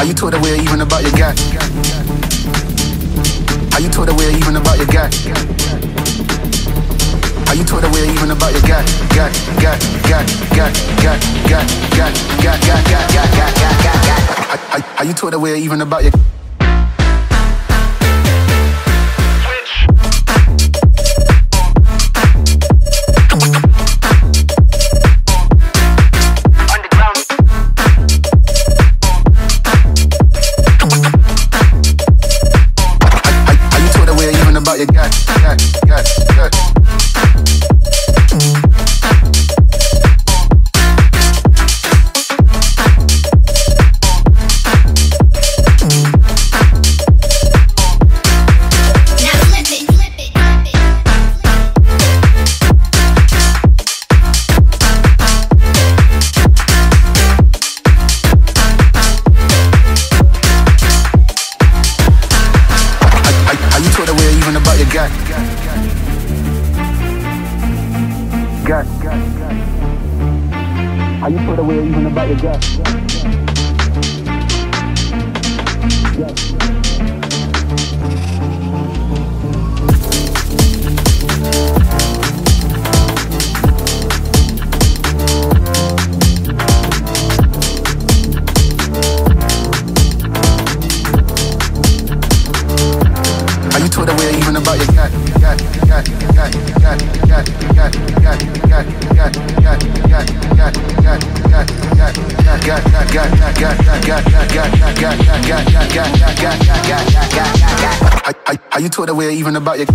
How you told away even about your guy? How you told away even about your guy? How you told away even about your guy? Guy, guy, guy, guy, guy, guy, guy, guy, guy, guy, guy, guy, guy, guy, guy. How- How you told away even about your you got, got, got, got. Got, got, got. How you put away even about your gut? Gut. How you told way even about your